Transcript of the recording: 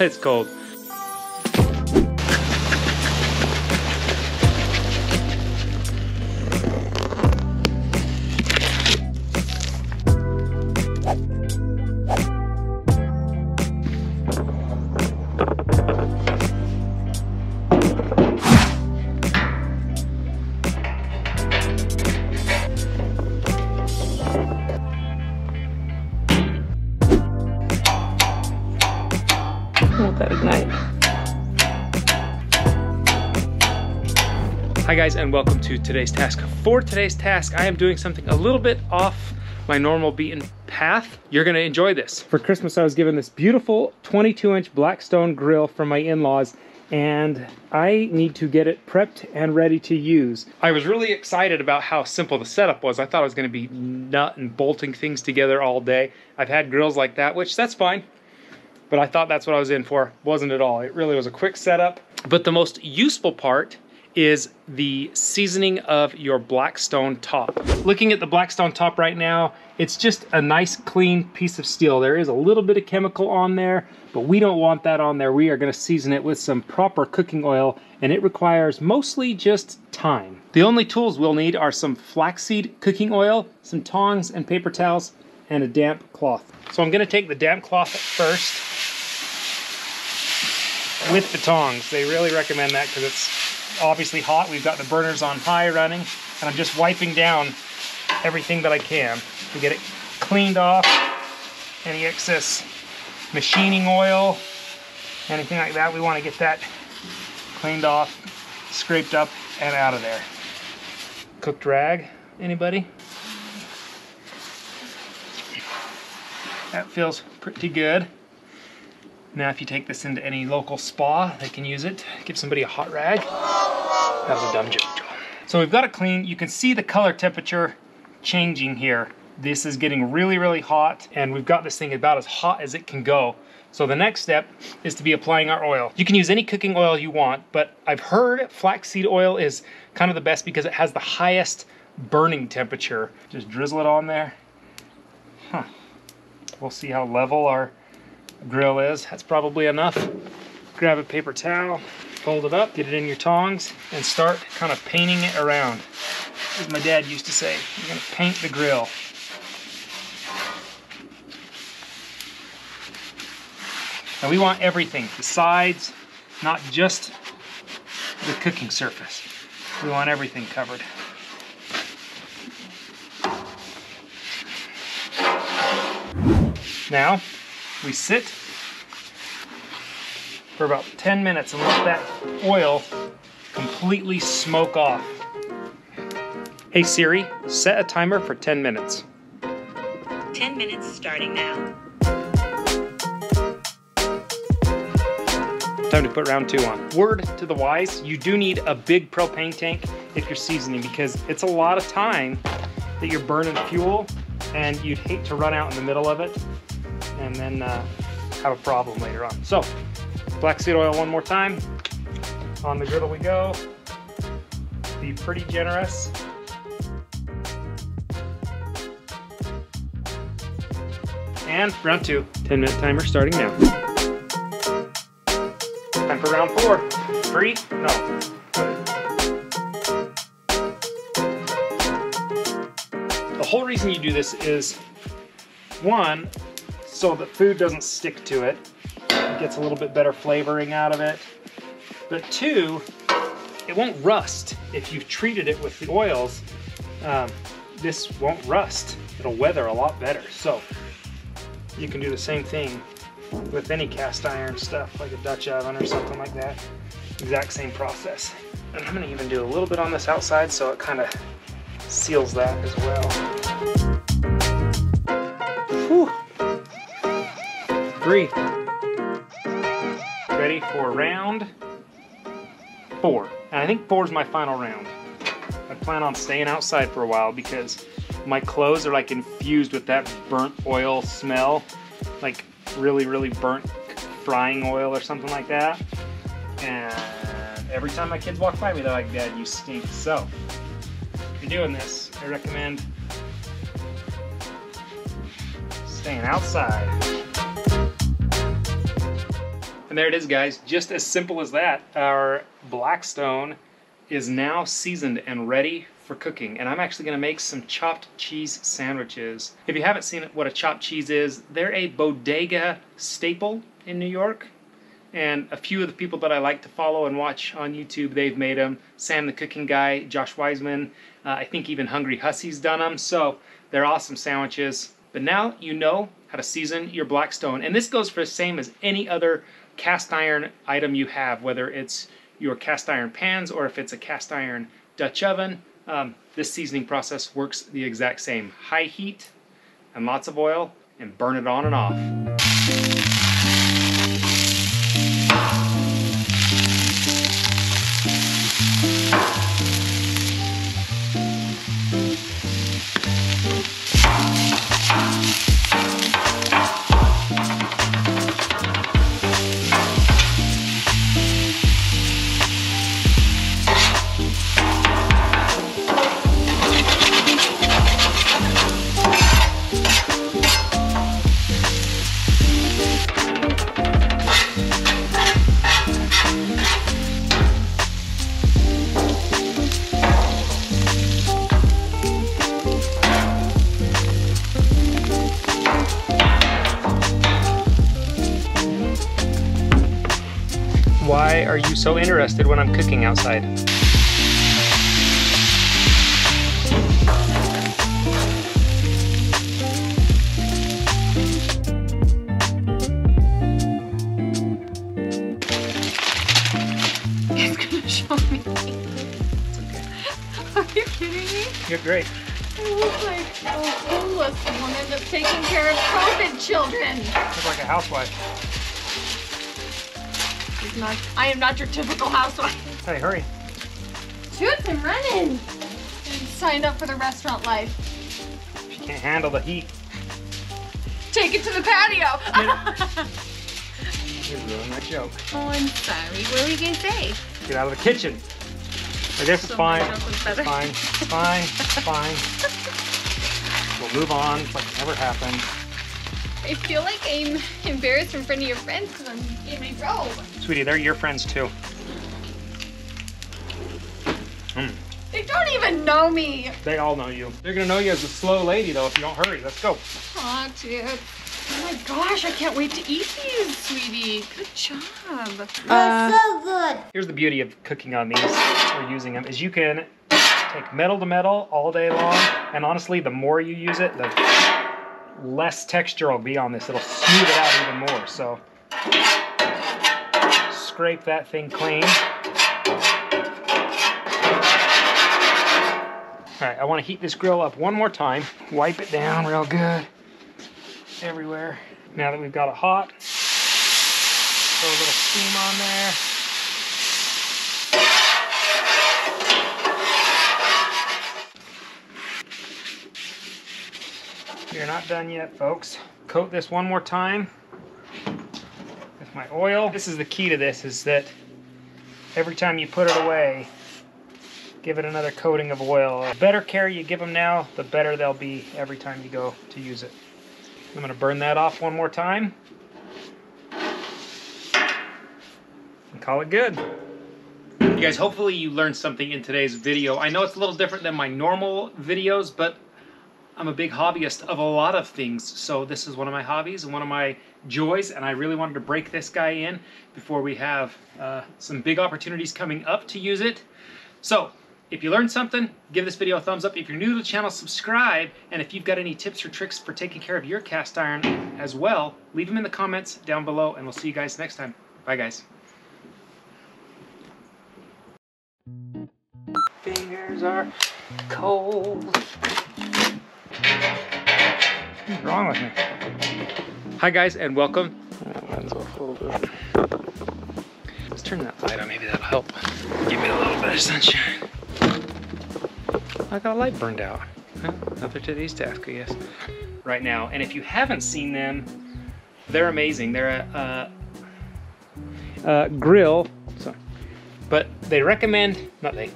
it's cold. Hi guys and welcome to today's task. For today's task, I am doing something a little bit off my normal beaten path. You're gonna enjoy this. For Christmas, I was given this beautiful 22 inch Blackstone grill from my in-laws and I need to get it prepped and ready to use. I was really excited about how simple the setup was. I thought I was gonna be nut and bolting things together all day. I've had grills like that, which that's fine but I thought that's what I was in for. Wasn't at all. It really was a quick setup. But the most useful part is the seasoning of your Blackstone top. Looking at the Blackstone top right now, it's just a nice clean piece of steel. There is a little bit of chemical on there, but we don't want that on there. We are gonna season it with some proper cooking oil, and it requires mostly just time. The only tools we'll need are some flaxseed cooking oil, some tongs and paper towels, and a damp cloth. So I'm gonna take the damp cloth first with the tongs. They really recommend that because it's obviously hot. We've got the burners on high running and I'm just wiping down everything that I can to get it cleaned off. Any excess machining oil, anything like that, we want to get that cleaned off, scraped up and out of there. Cooked rag, anybody? That feels pretty good. Now if you take this into any local spa, they can use it. Give somebody a hot rag. That was a dumb joke. So we've got it clean. You can see the color temperature changing here. This is getting really, really hot and we've got this thing about as hot as it can go. So the next step is to be applying our oil. You can use any cooking oil you want, but I've heard flaxseed oil is kind of the best because it has the highest burning temperature. Just drizzle it on there. Huh. We'll see how level our grill is. That's probably enough. Grab a paper towel, fold it up, get it in your tongs, and start kind of painting it around. As my dad used to say, you're gonna paint the grill. Now we want everything, the sides, not just the cooking surface. We want everything covered. Now, we sit for about 10 minutes and let that oil completely smoke off. Hey Siri, set a timer for 10 minutes. 10 minutes starting now. Time to put round two on. Word to the wise, you do need a big propane tank if you're seasoning because it's a lot of time that you're burning fuel and you'd hate to run out in the middle of it and then uh, have a problem later on. So, black seed oil one more time. On the griddle we go. Be pretty generous. And round two. 10 minute timer starting now. Time for round four. Three? No. The whole reason you do this is one, so that food doesn't stick to it. It gets a little bit better flavoring out of it. But two, it won't rust. If you've treated it with the oils, um, this won't rust. It'll weather a lot better. So you can do the same thing with any cast iron stuff, like a Dutch oven or something like that. Exact same process. And I'm gonna even do a little bit on this outside so it kind of seals that as well. Three. Ready for round four. And I think four is my final round. I plan on staying outside for a while because my clothes are like infused with that burnt oil smell. Like really, really burnt frying oil or something like that. And every time my kids walk by me, they're like, Dad, you stink. So, if you're doing this, I recommend staying outside. And there it is, guys. Just as simple as that. Our Blackstone is now seasoned and ready for cooking. And I'm actually going to make some chopped cheese sandwiches. If you haven't seen what a chopped cheese is, they're a bodega staple in New York. And a few of the people that I like to follow and watch on YouTube, they've made them. Sam the Cooking Guy, Josh Weissman, uh, I think even Hungry Hussey's done them. So they're awesome sandwiches. But now you know how to season your Blackstone. And this goes for the same as any other cast iron item you have, whether it's your cast iron pans or if it's a cast iron Dutch oven. Um, this seasoning process works the exact same. High heat and lots of oil and burn it on and off. Why are you so interested when I'm cooking outside? It's gonna show me. Are you kidding me? You're great. I look like a homeless woman that's taking care of COVID children. Look like a housewife. It's not, I am not your typical housewife. Hey, hurry. Shoot, I'm running. Signed up for the restaurant life. She can't handle the heat. Take it to the patio. You ruined my joke. oh, I'm sorry. What were you gonna say? Get out of the kitchen. I guess it's So my fine. joke It's fine. It's fine. It's fine. We'll move on. It's like it never happened. I feel like I'm embarrassed in front of your friends because I'm in my robe. Sweetie, they're your friends too. Mm. They don't even know me. They all know you. They're gonna know you as a slow lady though if you don't hurry. Let's go. Aw, dude. Oh my gosh, I can't wait to eat these, sweetie. Good job. Oh, so good. Here's the beauty of cooking on these or using them is you can take metal to metal all day long and honestly the more you use it the less texture will be on this. It'll smooth it out even more. So scrape that thing clean. All right, I want to heat this grill up one more time. Wipe it down real good everywhere. Now that we've got it hot, throw a little steam on there. You're not done yet, folks. Coat this one more time my oil. This is the key to this, is that every time you put it away, give it another coating of oil. The better care you give them now, the better they'll be every time you go to use it. I'm gonna burn that off one more time. And call it good. You guys, hopefully you learned something in today's video. I know it's a little different than my normal videos, but I'm a big hobbyist of a lot of things. So this is one of my hobbies and one of my joys, and I really wanted to break this guy in before we have uh, some big opportunities coming up to use it. So if you learned something, give this video a thumbs up. If you're new to the channel, subscribe. And if you've got any tips or tricks for taking care of your cast iron as well, leave them in the comments down below, and we'll see you guys next time. Bye, guys. Fingers are cold. What's wrong with me? Hi guys and welcome. Let's turn that light on, maybe that'll help. Give me a little bit of sunshine. I got a light burned out. Huh? Another today's task, I guess. Right now, and if you haven't seen them, they're amazing. They're a, a, a grill, sorry, but they recommend, not they,